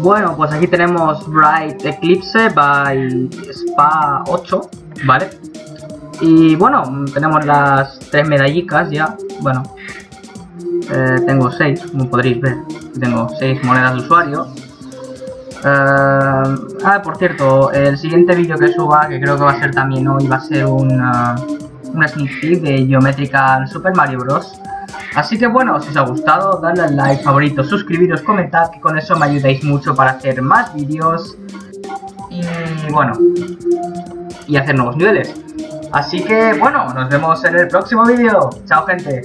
Bueno, pues aquí tenemos Bright Eclipse by Spa 8, ¿vale? Y bueno, tenemos las tres medallicas ya, bueno, eh, tengo 6, como podréis ver, tengo 6 monedas de usuario. Eh, ah, por cierto, el siguiente vídeo que suba, que creo que va a ser también hoy, va a ser un, una sneak peek de Geometrical Super Mario Bros. Así que bueno, si os ha gustado, dadle al like, favorito, suscribiros, comentad, que con eso me ayudáis mucho para hacer más vídeos. Y bueno, y hacer nuevos niveles. Así que bueno, nos vemos en el próximo vídeo. Chao gente.